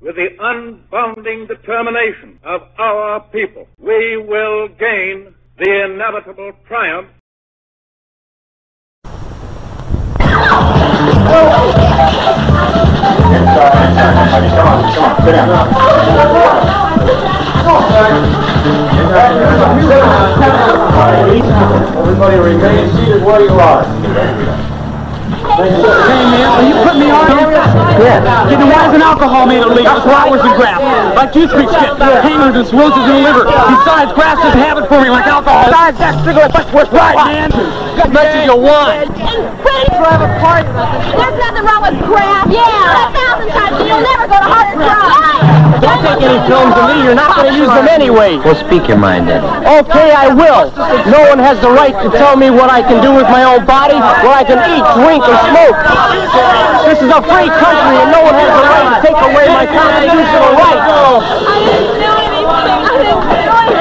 with the unbounding determination of our people, we will gain the inevitable triumph Everybody remain seated where you are. Hey, man, are you putting me on? Yeah. Yeah, then why isn't alcohol made illegal? Flowers and grass. Like toothpicks get hangers and cirrhosis in the liver. Besides, grass doesn't have it for me like alcohol. Besides, that cigarette much worse. Right, man. As much as you want. Pretty to have a party. There's nothing wrong with grass. Yeah. A thousand times, you'll never go to Harder Drive. Don't take any films of me. You're not going to use them anyway. Well, speak your mind then. Okay, I will. No one has the right to tell me what I can do with my own body, what I can eat, drink, or smoke. This is a free country, and no one has the right to take away my constitutional rights. I didn't do anything. I didn't do anything.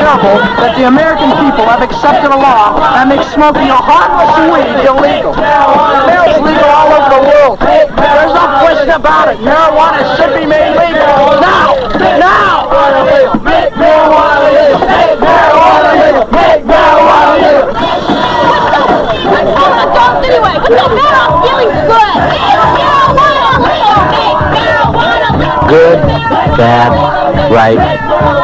Careful that the American people have accepted a law that makes smoking a harmless weed illegal. Marijuana's legal all over the world. There's no question about it. Marijuana should be made legal now. Now. Make marijuana legal! Make marijuana legal! Make marijuana legal! I'm calling adults anyway. Matter? I'm feeling good. Marijuana legal. Make marijuana legal. Good, bad, right,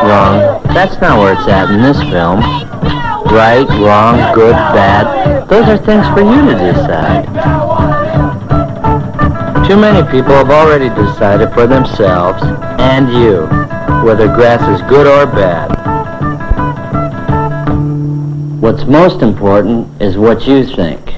wrong. That's not where it's at in this film. Right, wrong, good, bad. Those are things for you to decide. Too many people have already decided for themselves and you whether grass is good or bad. What's most important is what you think.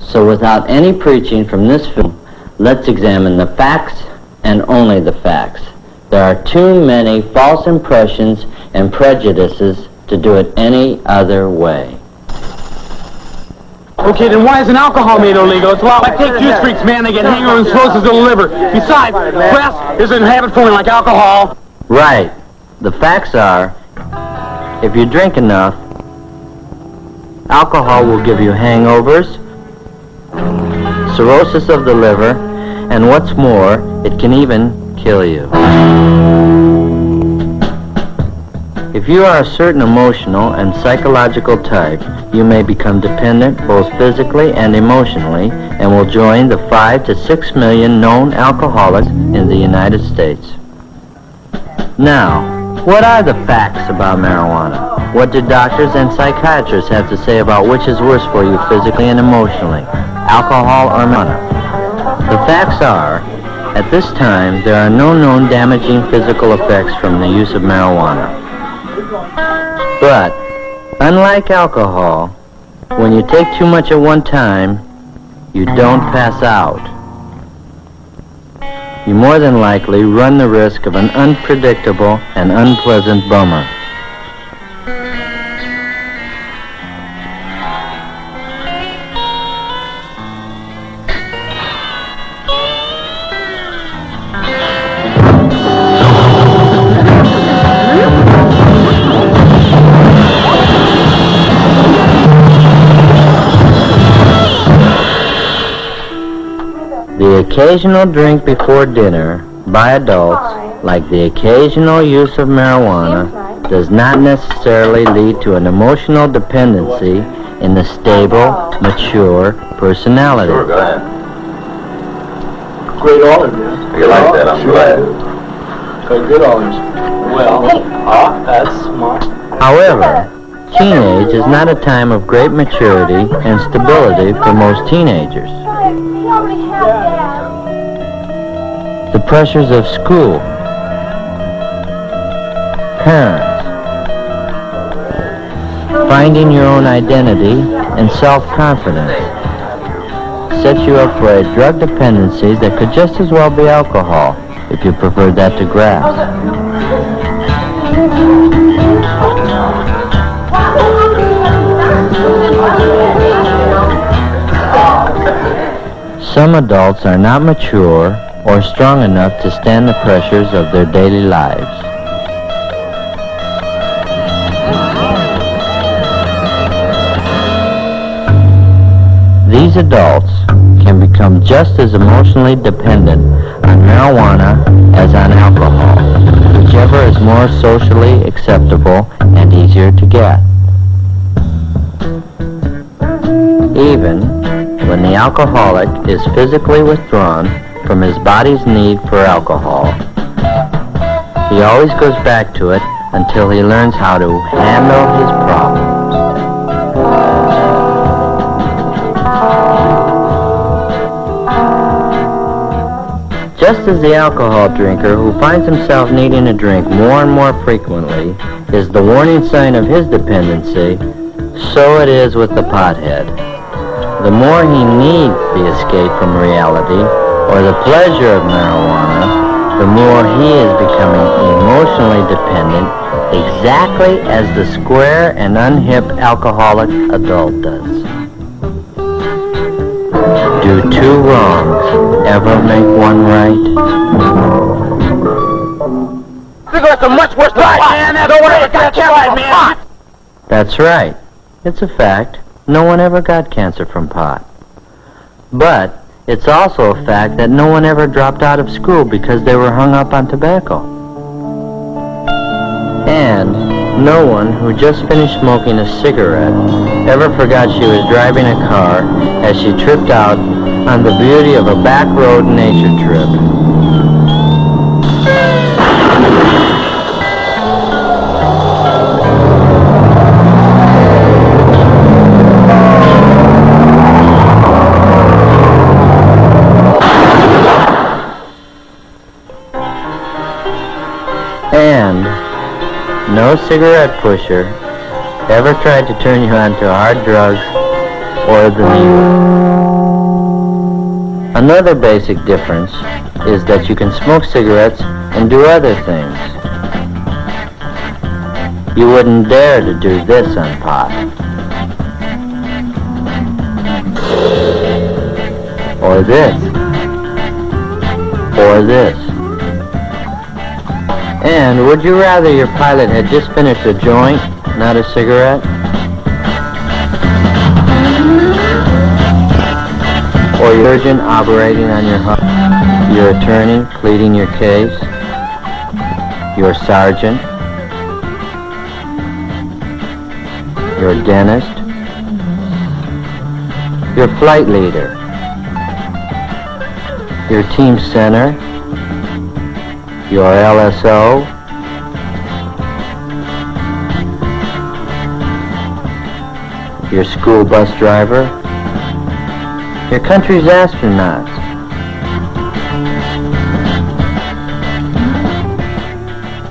So without any preaching from this film, let's examine the facts and only the facts. There are too many false impressions and prejudices to do it any other way. Okay, then why isn't alcohol made illegal? It's a lot like take juice freaks, man. They get hangover and cirrhosis of the liver. Besides, grass isn't habit forming like alcohol. Right. The facts are, if you drink enough, alcohol will give you hangovers, cirrhosis of the liver, and what's more, it can even kill you. If you are a certain emotional and psychological type, you may become dependent both physically and emotionally and will join the 5 to 6 million known alcoholics in the United States. Now, what are the facts about marijuana? What do doctors and psychiatrists have to say about which is worse for you physically and emotionally, alcohol or marijuana? The facts are, at this time, there are no known damaging physical effects from the use of marijuana. But, unlike alcohol, when you take too much at one time, you don't pass out. You more than likely run the risk of an unpredictable and unpleasant bummer. Occasional drink before dinner by adults, like the occasional use of marijuana, does not necessarily lead to an emotional dependency in the stable, mature personality. Sure, go ahead. Great olive, yeah. You like that, I'm Sure glad. I. Got good olives. Well, ah, that's smart. However, teenage is not a time of great maturity and stability for most teenagers. The pressures of school, parents, finding your own identity and self-confidence set you up for a drug dependency that could just as well be alcohol if you preferred that to grass. Some adults are not mature or strong enough to stand the pressures of their daily lives. These adults can become just as emotionally dependent on marijuana as on alcohol, whichever is more socially acceptable and easier to get. Even when the alcoholic is physically withdrawn from his body's need for alcohol, he always goes back to it until he learns how to handle his problems. Just as the alcohol drinker who finds himself needing a drink more and more frequently is the warning sign of his dependency, so it is with the pothead. The more he needs the escape from reality or the pleasure of marijuana, the more he is becoming emotionally dependent exactly as the square and unhip alcoholic adult does. Do two wrongs ever make one right? Cigarettes are much worse than pot. Man, no one ever got cancer from pot. That's right. It's a fact. No one ever got cancer from pot. But it's also a fact that no one ever dropped out of school because they were hung up on tobacco. And no one who just finished smoking a cigarette ever forgot she was driving a car as she tripped out on the beauty of a back road nature trip. And no cigarette pusher ever tried to turn you onto hard drugs or the needle. Another basic difference is that you can smoke cigarettes and do other things. You wouldn't dare to do this on pot. Or this. Or this. And would you rather your pilot had just finished a joint, not a cigarette? Or your surgeon operating on your heart? Your attorney pleading your case? Your sergeant? Your dentist? Your flight leader? Your team center? Your LSO? Your school bus driver? Your country's astronauts?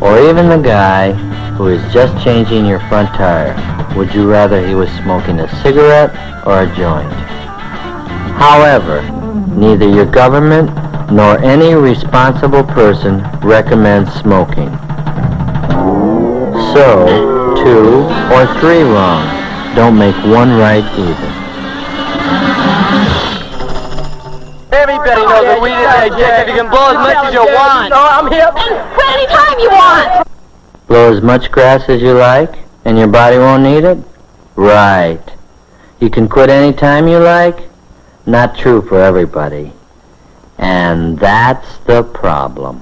Or even the guy who is just changing your front tire? Would you rather he was smoking a cigarette or a joint? However, neither your government nor any responsible person recommends smoking. So, two or three wrongs don't make one right either. Everybody knows that weed is addictive. You can blow as much as you want. No, I'm here. And quit any time you want. Blow as much grass as you like, and your body won't need it? Right. You can quit any time you like? Not true for everybody. And that's the problem.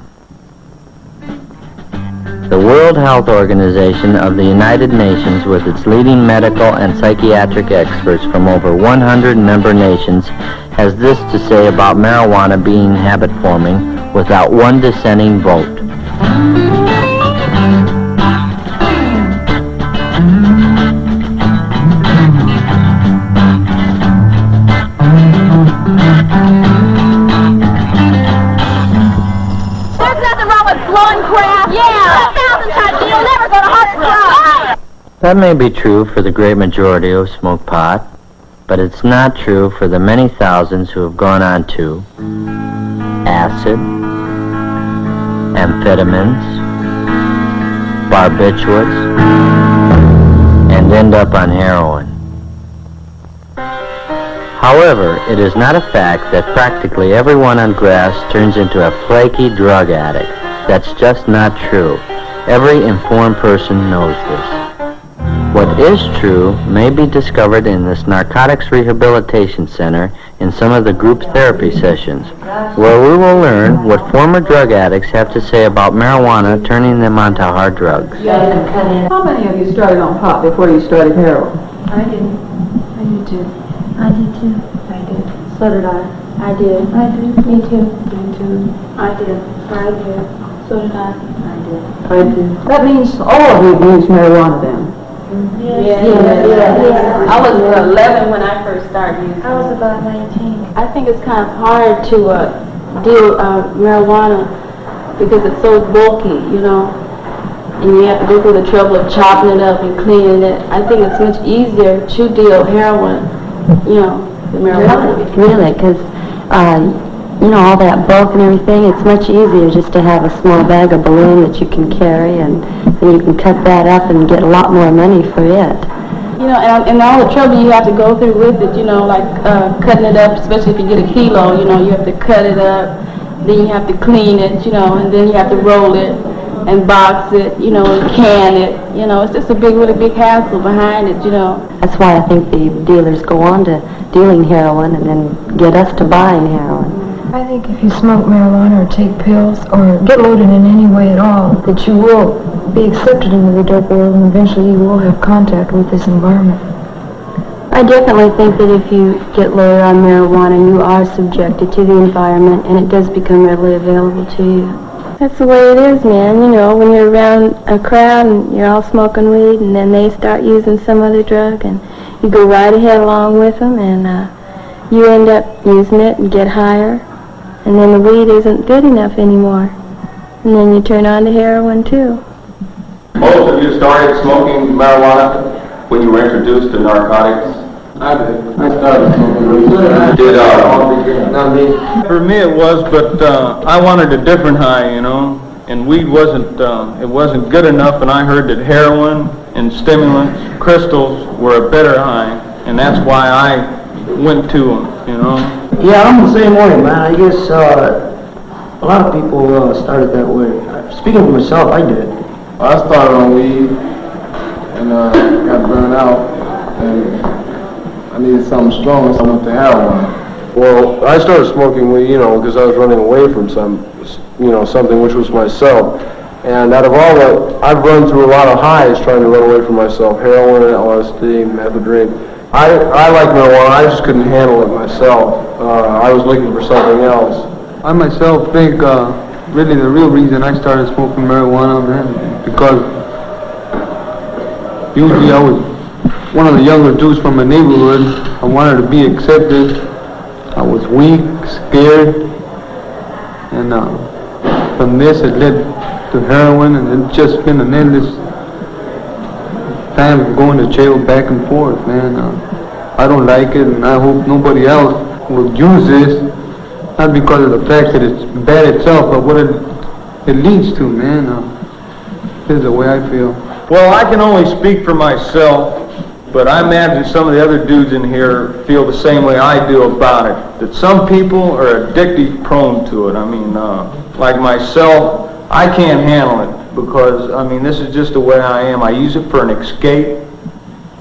The World Health Organization of the United Nations, with its leading medical and psychiatric experts from over 100 member nations, has this to say about marijuana being habit forming without one dissenting vote. That may be true for the great majority who smoke pot, but it's not true for the many thousands who have gone on to acid, amphetamines, barbiturates, and end up on heroin. However, it is not a fact that practically everyone on grass turns into a flaky drug addict. That's just not true. Every informed person knows this. What is true may be discovered in this Narcotics Rehabilitation Center in some of the group therapy sessions, where we will learn what former drug addicts have to say about marijuana turning them onto hard drugs. How many of you started on pot before you started heroin? I did. I did too. I did too. I did. So did I. I did. I did. Me too. Me too. I did. I did. So did I. I did. I did. That means all of you used marijuana then? Yeah. Yeah, yeah. I was 11 when I first started using I was about 19. I think it's kind of hard to uh, deal uh, marijuana because it's so bulky, you know, and you have to go through the trouble of chopping it up and cleaning it. I think it's much easier to deal heroin, you know, than marijuana. Really, because, uh, you know, all that bulk and everything, it's much easier just to have a small bag of balloon that you can carry, and then you can cut that up and get a lot more money for it. You know, and, and all the trouble you have to go through with it, you know, like uh, cutting it up, especially if you get a kilo, you know, you have to cut it up, then you have to clean it, you know, and then you have to roll it and box it, you know, and can it. You know, it's just a big, really big hassle behind it, you know. That's why I think the dealers go on to dealing heroin and then get us to buying heroin. I think if you smoke marijuana or take pills or get loaded in any way at all, that you will be accepted into the dope world and eventually you will have contact with this environment. I definitely think that if you get loaded on marijuana, you are subjected to the environment and it does become readily available to you. That's the way it is, man. You know, when you're around a crowd and you're all smoking weed and then they start using some other drug and you go right ahead along with them and uh, you end up using it and get higher and then the weed isn't good enough anymore. And then you turn on to heroin too. Most of you started smoking marijuana when you were introduced to narcotics. I did. I started smoking weed. Did, uh, Not me. For me, it was, but uh, I wanted a different high, you know, and weed wasn't, uh, it wasn't good enough, and I heard that heroin and stimulants, crystals, were a better high, and that's why I went to them, you know. Yeah, I'm the same way, man. I guess uh, a lot of people uh, started that way. Speaking for myself, I did. I started on weed and uh, got burned out, and I needed something stronger, so I went to heroin. Well, I started smoking weed, you know, because I was running away from some, you know, something which was myself. And out of all the, I've run through a lot of highs trying to run away from myself. Heroin, LSD, methadone. I, I like marijuana, I just couldn't handle it myself. Uh, I was looking for something else. I myself think uh, really the real reason I started smoking marijuana, man, because usually I was one of the younger dudes from the neighborhood. I wanted to be accepted. I was weak, scared, and uh, from this it led to heroin, and it's just been an endless time going to jail back and forth, man. Uh, I don't like it, and I hope nobody else will use this, not because of the fact that it's bad itself, but what it, it leads to, man. Uh, this is the way I feel. Well, I can only speak for myself, but I imagine some of the other dudes in here feel the same way I do about it. That some people are addicted prone to it. I mean, uh, like myself, I can't handle it because, I mean, this is just the way I am. I use it for an escape.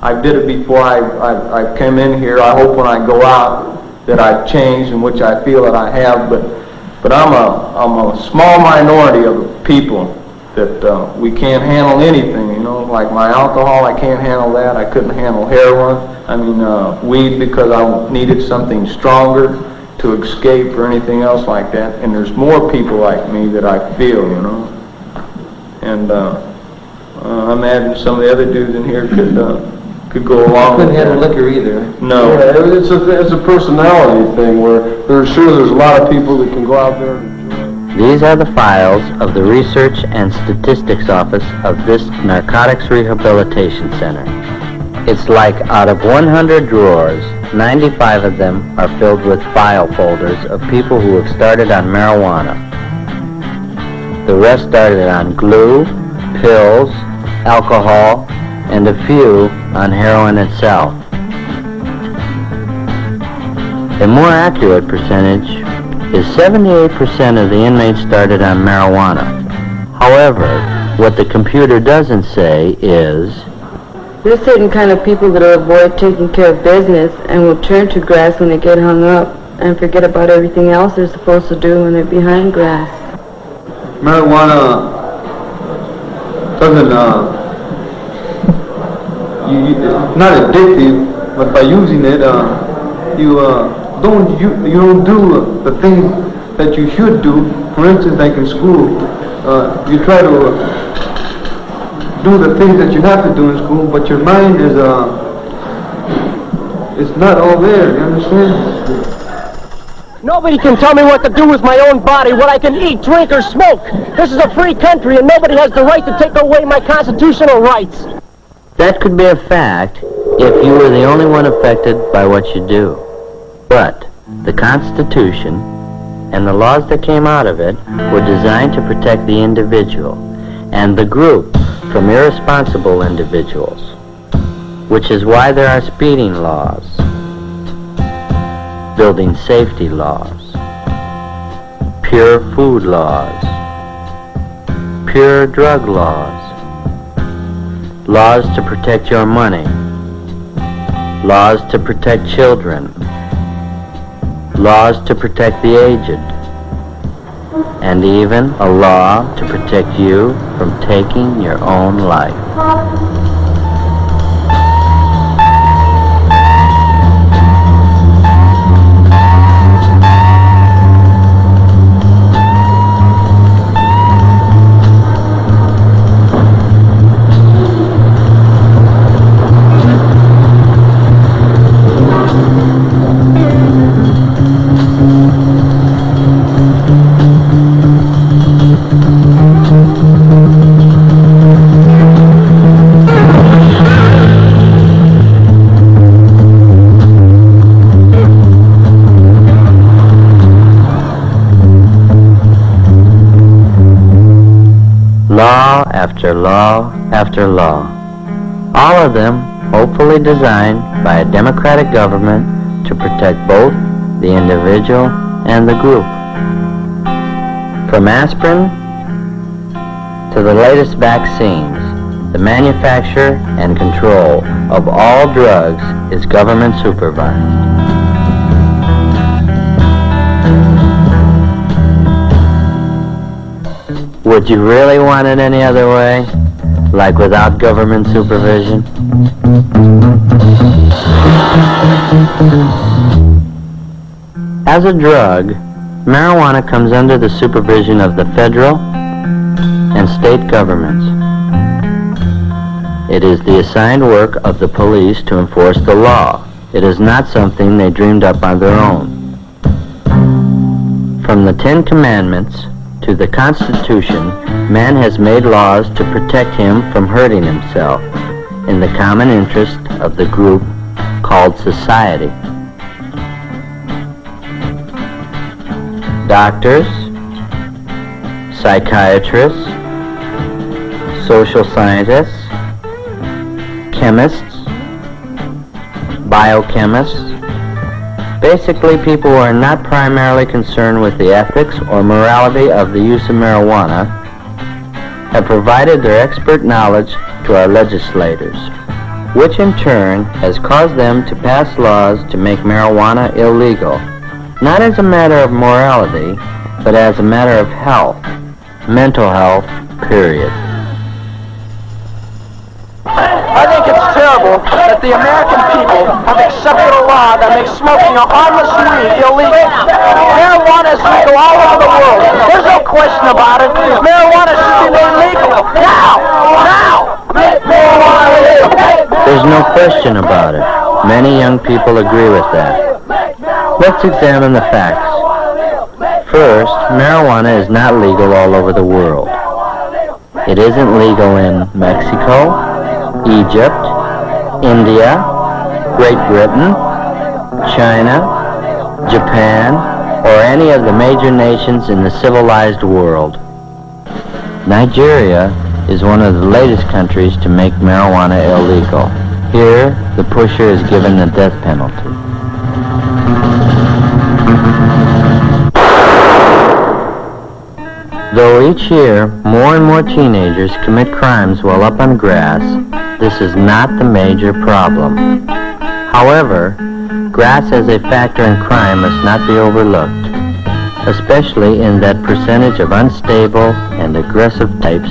I did it before I, I, I came in here. I hope when I go out that I've changed, in which I feel that I have, but, but I'm, a, I'm a small minority of people that uh, we can't handle anything, you know, like my alcohol, I can't handle that. I couldn't handle heroin. I mean, uh, weed because I needed something stronger to escape or anything else like that. And there's more people like me that I feel, you know. And uh, uh, I imagine some of the other dudes in here could uh, could go along Couldn't with handle liquor either. No. Yeah, it's a, it's a personality thing where there's sure there's a lot of people that can go out there and These are the files of the Research and Statistics Office of this Narcotics Rehabilitation Center. It's like out of 100 drawers, 95 of them are filled with file folders of people who have started on marijuana. The rest started on glue, pills, alcohol, and a few on heroin itself. A more accurate percentage is 78% of the inmates started on marijuana. However, what the computer doesn't say is There's certain kind of people that'll avoid taking care of business and will turn to grass when they get hung up and forget about everything else they're supposed to do when they're behind grass. Marijuana doesn't, uh, you, you, not addictive, but by using it, uh, you uh, don't you, you don't do the things that you should do. For instance, like in school, uh, you try to do the things that you have to do in school, but your mind is uh, it's not all there. You understand? Nobody can tell me what to do with my own body, what I can eat, drink, or smoke. This is a free country, and nobody has the right to take away my constitutional rights. That could be a fact if you were the only one affected by what you do. But the Constitution and the laws that came out of it were designed to protect the individual and the group from irresponsible individuals, which is why there are speeding laws, building safety laws, pure food laws, pure drug laws, laws to protect your money, laws to protect children, laws to protect the aged, and even a law to protect you from taking your own life. Law after law after law. All of them hopefully designed by a democratic government to protect both the individual and the group. From aspirin to the latest vaccines, the manufacture and control of all drugs is government supervised. Would you really want it any other way? Like without government supervision? As a drug, marijuana comes under the supervision of the federal and state governments. It is the assigned work of the police to enforce the law. It is not something they dreamed up on their own. From the Ten Commandments to the Constitution, man has made laws to protect him from hurting himself in the common interest of the group called society. Doctors, psychiatrists, social scientists, chemists, biochemists, Basically, people who are not primarily concerned with the ethics or morality of the use of marijuana have provided their expert knowledge to our legislators, which in turn has caused them to pass laws to make marijuana illegal, not as a matter of morality, but as a matter of health, mental health, period. That the American people have accepted a law that makes smoking a harmless weed illegal. Marijuana is legal all over the world. There's no question about it. Marijuana should be made legal. Now! Now! Marijuana! There's no question about it. Many young people agree with that. Let's examine the facts. First, marijuana is not legal all over the world. It isn't legal in Mexico, Egypt, India, Great Britain, China, Japan, or any of the major nations in the civilized world. Nigeria is one of the latest countries to make marijuana illegal. Here, the pusher is given the death penalty. Though each year more and more teenagers commit crimes while up on grass, this is not the major problem. However, grass as a factor in crime must not be overlooked, especially in that percentage of unstable and aggressive types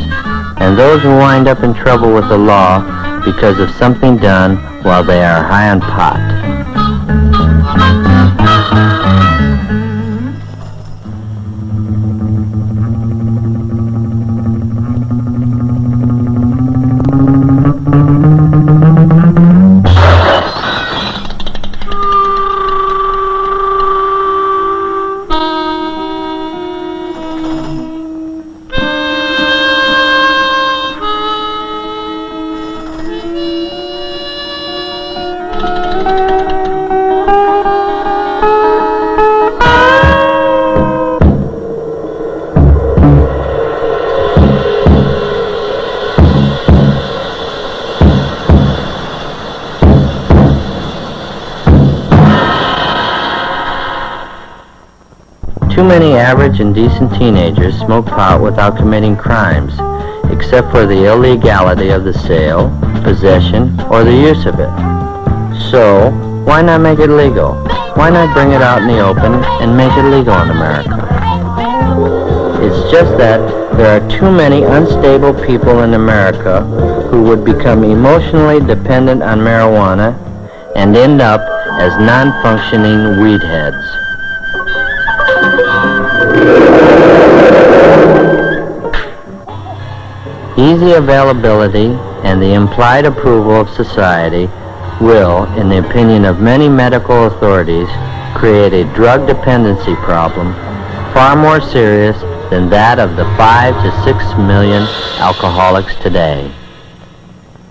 and those who wind up in trouble with the law because of something done while they are high on pot. Decent teenagers smoke pot without committing crimes, except for the illegality of the sale, possession, or the use of it. So, why not make it legal? Why not bring it out in the open and make it legal in America? It's just that there are too many unstable people in America who would become emotionally dependent on marijuana and end up as non-functioning weed heads. Easy availability and the implied approval of society will, in the opinion of many medical authorities, create a drug dependency problem far more serious than that of the 5 to 6 million alcoholics today.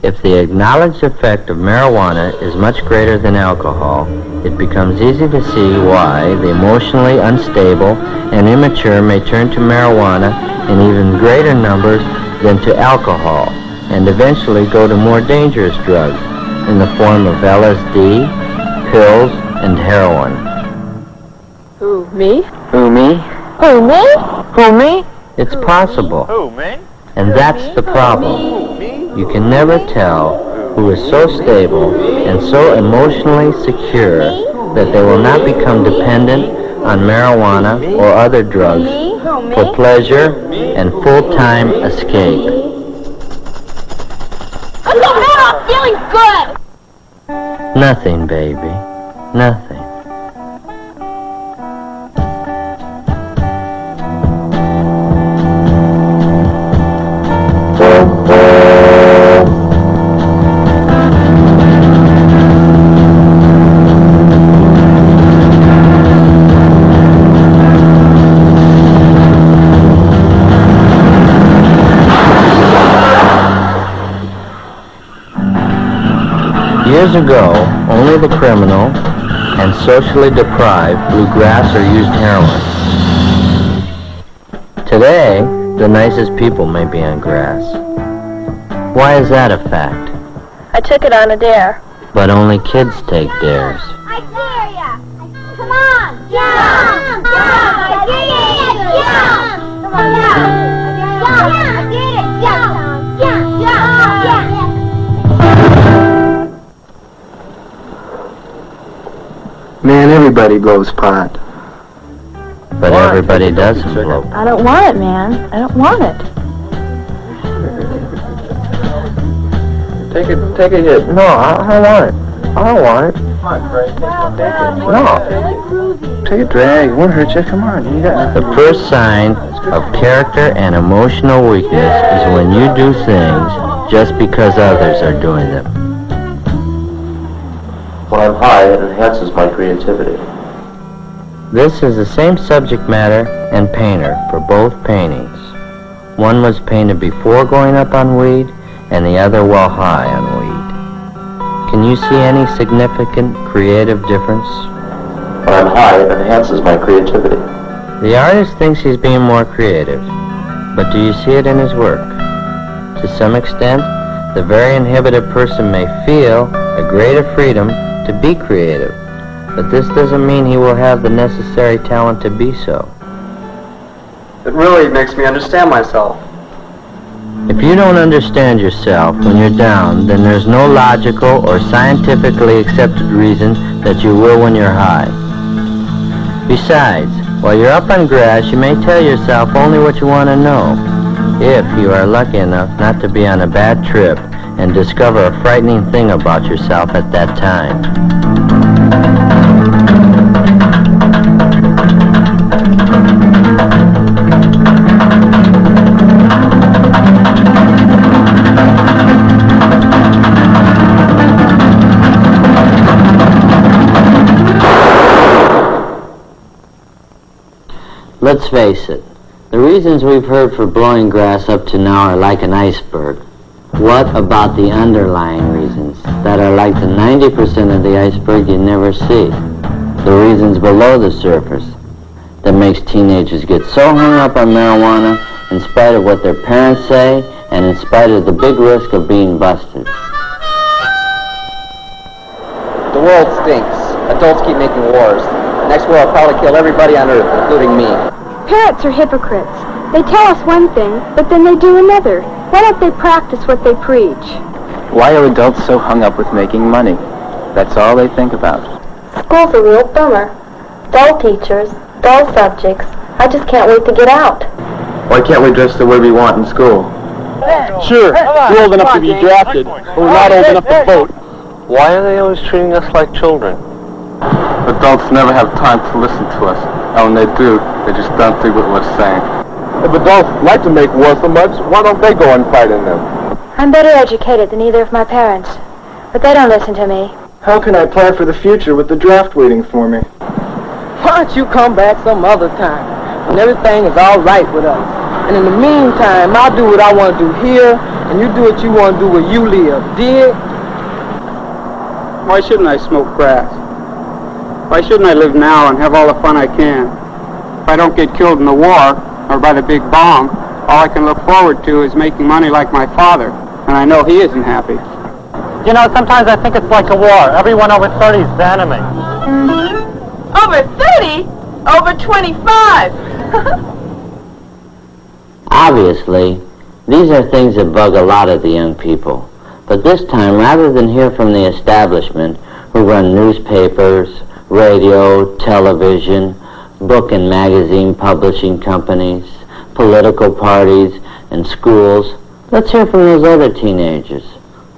If the acknowledged effect of marijuana is much greater than alcohol, it becomes easy to see why the emotionally unstable and immature may turn to marijuana in even greater numbers than to alcohol, and eventually go to more dangerous drugs in the form of LSD, pills, and heroin. Who, me? Who, me? Who, me? Who, me? It's possible. Who, me? And that's the problem. You can never tell who is so stable and so emotionally secure that they will not become dependent on marijuana or other drugs for pleasure and full-time escape. What's the matter? I'm feeling good. Nothing, baby. Nothing. Years ago, only the criminal and socially deprived blew grass or used heroin. Today, the nicest people may be on grass. Why is that a fact? I took it on a dare. But only kids take dares. Man, everybody blows pot. But everybody doesn't blow. I don't want it, man. I don't want it. Take it, take a hit. No, I, I want it. I don't want it. No. Take a drag. It won't hurt you. Come on. You got The first sign of character and emotional weakness is when you do things just because others are doing them. When I'm high, it enhances my creativity. This is the same subject matter and painter for both paintings. One was painted before going up on weed and the other while high on weed. Can you see any significant creative difference? When I'm high, it enhances my creativity. The artist thinks he's being more creative, but do you see it in his work? To some extent, the very inhibited person may feel a greater freedom to be creative, but this doesn't mean he will have the necessary talent to be so. It really makes me understand myself. If you don't understand yourself when you're down, then there's no logical or scientifically accepted reason that you will when you're high. Besides, while you're up on grass, you may tell yourself only what you want to know. If you are lucky enough not to be on a bad trip and discover a frightening thing about yourself at that time. Let's face it, the reasons we've heard for blowing grass up to now are like an iceberg. What about the underlying reasons that are like the 90% of the iceberg you never see? The reasons below the surface that makes teenagers get so hung up on marijuana in spite of what their parents say and in spite of the big risk of being busted. The world stinks. Adults keep making wars. Next war will probably kill everybody on Earth, including me. Parents are hypocrites. They tell us one thing, but then they do another. Why don't they practice what they preach? Why are adults so hung up with making money? That's all they think about. School's a real bummer. Dull teachers, dull subjects. I just can't wait to get out. Why can't we dress the way we want in school? Sure, we're old enough to be drafted, but we're not old enough to vote. Why are they always treating us like children? Adults never have time to listen to us. Oh, and when they do, they just don't think what we're saying. If adults like to make war so much, why don't they go and fight in them? I'm better educated than either of my parents, but they don't listen to me. How can I plan for the future with the draft waiting for me? Why don't you come back some other time when everything is all right with us? And in the meantime, I'll do what I want to do here, and you do what you want to do where you live. Dig? Why shouldn't I smoke grass? Why shouldn't I live now and have all the fun I can? If I don't get killed in the war or by the big bomb, all I can look forward to is making money like my father, and I know he isn't happy. You know, sometimes I think it's like a war. Everyone over 30 is enemy. Mm-hmm. Over 30? Over 25? Obviously, these are things that bug a lot of the young people. But this time, rather than hear from the establishment, who run newspapers, radio, television, book and magazine publishing companies, political parties, and schools, let's hear from those other teenagers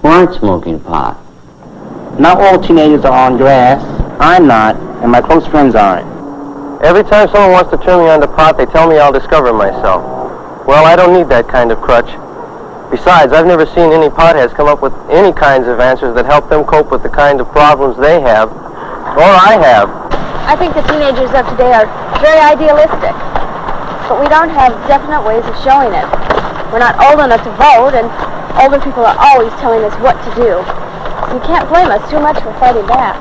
who aren't smoking pot. Not all teenagers are on grass. I'm not, and my close friends aren't. Every time someone wants to turn me onto pot, they tell me I'll discover myself. Well, I don't need that kind of crutch. Besides, I've never seen any potheads come up with any kinds of answers that help them cope with the kind of problems they have, or I have. I think the teenagers of today are very idealistic, but we don't have definite ways of showing it. We're not old enough to vote, and older people are always telling us what to do. You can't blame us too much for fighting back.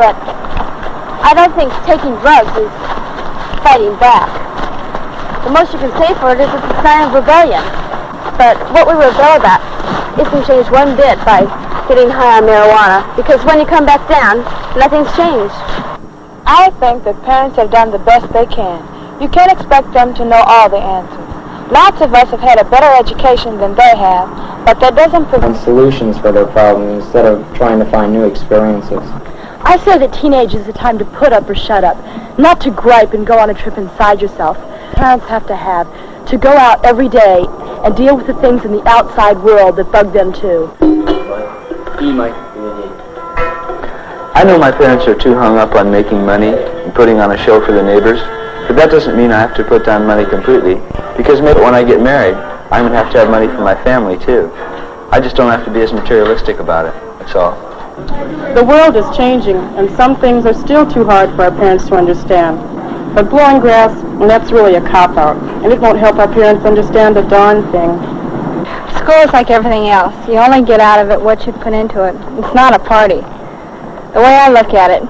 But I don't think taking drugs is fighting back. The most you can say for it is it's a sign of rebellion. But what we rebel about isn't changed one bit by getting high on marijuana, because when you come back down, nothing's changed. I think that parents have done the best they can. You can't expect them to know all the answers. Lots of us have had a better education than they have, but that doesn't prevent solutions for their problems instead of trying to find new experiences. I say that teenage is the time to put up or shut up, not to gripe and go on a trip inside yourself. Parents have to have to go out every day and deal with the things in the outside world that bug them too. E, Mike. I know my parents are too hung up on making money and putting on a show for the neighbors, but that doesn't mean I have to put down money completely, because maybe when I get married, I'm going to have to have money for my family too. I just don't have to be as materialistic about it, that's all. The world is changing, and some things are still too hard for our parents to understand. But blowing grass, well, that's really a cop-out, and it won't help our parents understand a darn thing. School is like everything else. You only get out of it what you put into it. It's not a party. The way I look at it,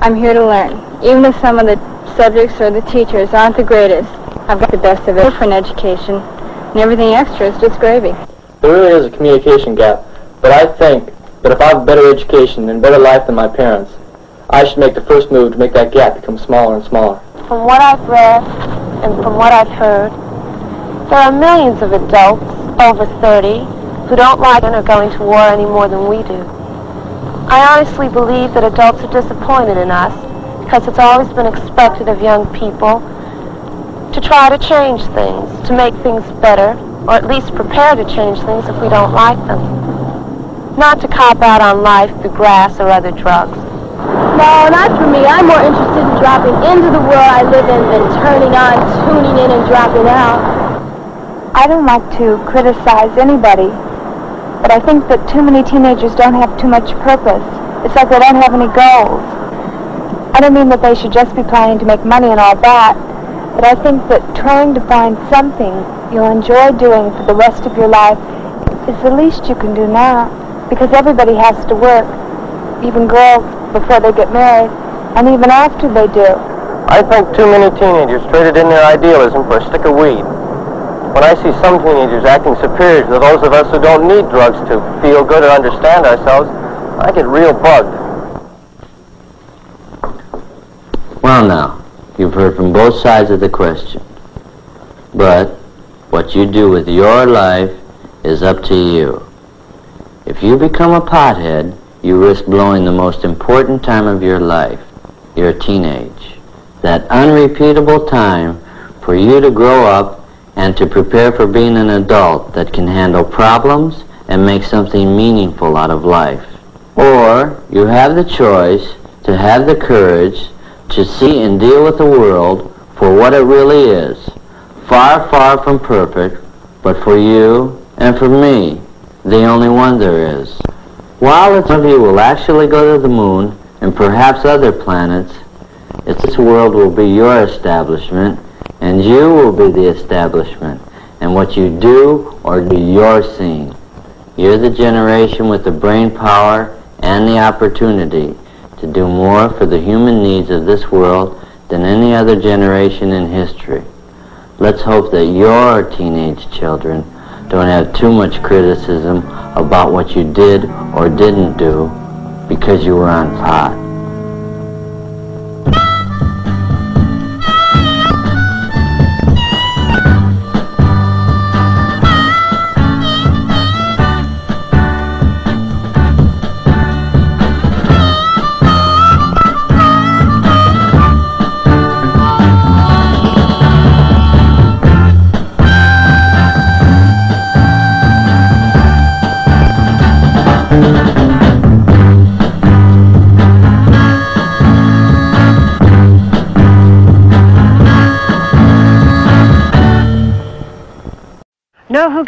I'm here to learn. Even if some of the subjects or the teachers aren't the greatest, I've got the best of it for an education, and everything extra is just gravy. There really is a communication gap, but I think that if I have a better education and better life than my parents, I should make the first move to make that gap become smaller and smaller. From what I've read and from what I've heard, there are millions of adults over 30 who don't like and are going to war any more than we do. I honestly believe that adults are disappointed in us because it's always been expected of young people to try to change things, to make things better, or at least prepare to change things if we don't like them. Not to cop out on life through grass or other drugs. No, not for me. I'm more interested in dropping into the world I live in than turning on, tuning in, and dropping out. I don't like to criticize anybody, but I think that too many teenagers don't have too much purpose. It's like they don't have any goals. I don't mean that they should just be planning to make money and all that, but I think that trying to find something you'll enjoy doing for the rest of your life is the least you can do now, because everybody has to work, even girls before they get married, and even after they do. I think too many teenagers traded in their idealism for a stick of weed. When I see some teenagers acting superior to those of us who don't need drugs to feel good or understand ourselves, I get real bugged. Well now, you've heard from both sides of the question. But what you do with your life is up to you. If you become a pothead, you risk blowing the most important time of your life, your teenage. That unrepeatable time for you to grow up and to prepare for being an adult that can handle problems and make something meaningful out of life. Or you have the choice to have the courage to see and deal with the world for what it really is. Far, far from perfect, but for you and for me, the only one there is. While some of you will actually go to the moon and perhaps other planets, this world will be your establishment and you will be the establishment. And what you do or do your scene. You're the generation with the brain power and the opportunity to do more for the human needs of this world than any other generation in history. Let's hope that your teenage children don't have too much criticism about what you did or didn't do because you were on pot.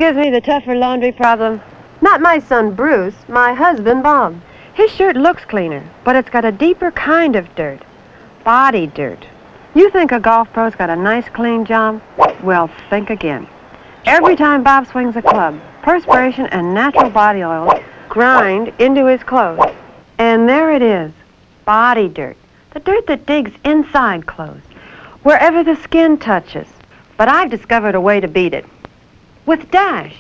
Gives me the tougher laundry problem? Not my son Bruce, my husband Bob. His shirt looks cleaner, but it's got a deeper kind of dirt. Body dirt. You think a golf pro's got a nice clean job? Well, think again. Every time Bob swings a club, perspiration and natural body oils grind into his clothes. And there it is, body dirt. The dirt that digs inside clothes, wherever the skin touches. But I've discovered a way to beat it with Dash.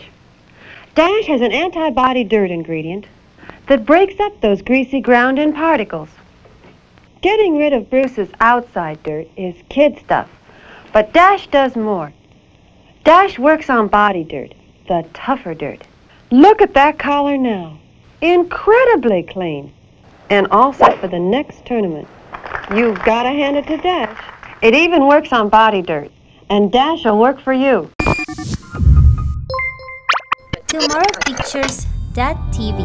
Dash has an antibody dirt ingredient that breaks up those greasy ground-in particles. Getting rid of Bruce's outside dirt is kid stuff, but Dash does more. Dash works on body dirt, the tougher dirt. Look at that collar now. Incredibly clean. And all set for the next tournament. You've got to hand it to Dash. It even works on body dirt. And Dash will work for you. TomorrowPictures.tv